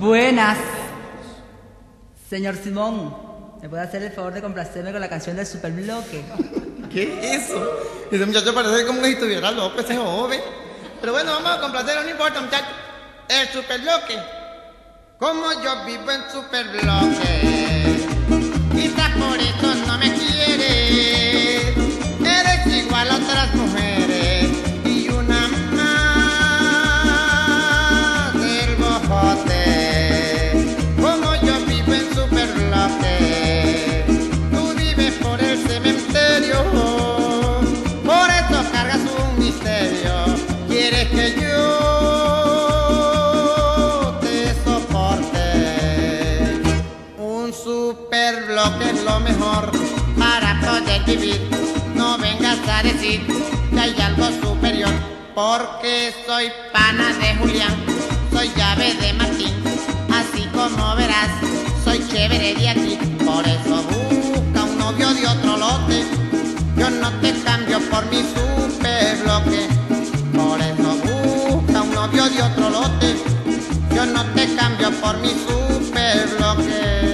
Buenas. Señor Simón, ¿me puede hacer el favor de complacerme con la canción del Superbloque? ¿Qué es eso? Ese muchacho parece como si estuviera loco, ese joven. Pero bueno, vamos a complacerlo, no importa, muchacho. El Superbloque. Como yo vivo en Superbloque. Super bloque es lo mejor para poder vivir. No vengas a decir que hay algo superior. Porque soy pana de Julián, soy llave de Martín. Así como verás, soy chévere de aquí. Por eso busca un novio de otro lote. Yo no te cambio por mi super bloque. Por eso busca un novio de otro lote. Yo no te cambio por mi super bloque.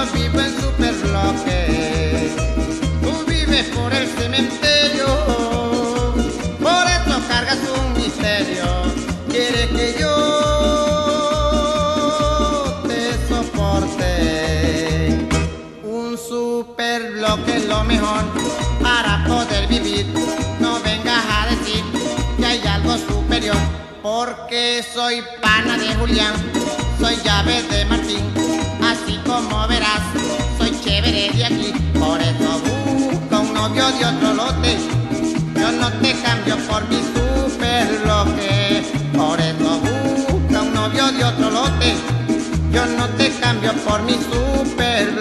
Como yo vivo en superbloque, tú vives por el cementerio. Por eso cargas un misterio. Quieres que yo te soporte. Un super bloque es lo mejor para poder vivir. No vengas a decir que hay algo superior. Porque soy pana de Julián, soy llave de Martín. Así como verás, soy chévere de aquí. Por eso busca un novio de otro lote. Yo no te cambio por mi super bloque. Por eso busca un novio de otro lote. Yo no te cambio por mi super